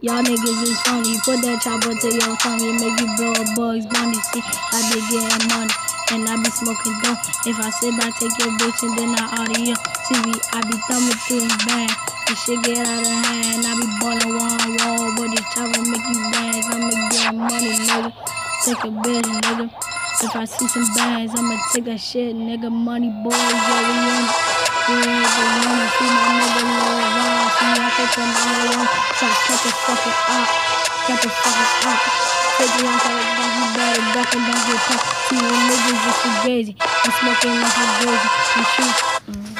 Y'all niggas is funny. Put that chopper to your tummy, make you blow a bugs bunny. See, I be getting money. And I be smoking dope. If I sit back, take your bitch, and then I audio. TV, I be thumbing through his band. The shit get out of hand. I be ballin' one wall, but this chopper make you dance. I'ma get money, nigga. Take a bitch, nigga. If I see some bands, I'ma take that shit, nigga. Money boys, yeah, we on it. We ain't the one. See my nigga, All alone. So I cut the fucker up. Cut the fucker up. Take it out, like that, you better duck and don't get caught. See, niggas, this is crazy. I'm smoking like I'm crazy. I'm shooting.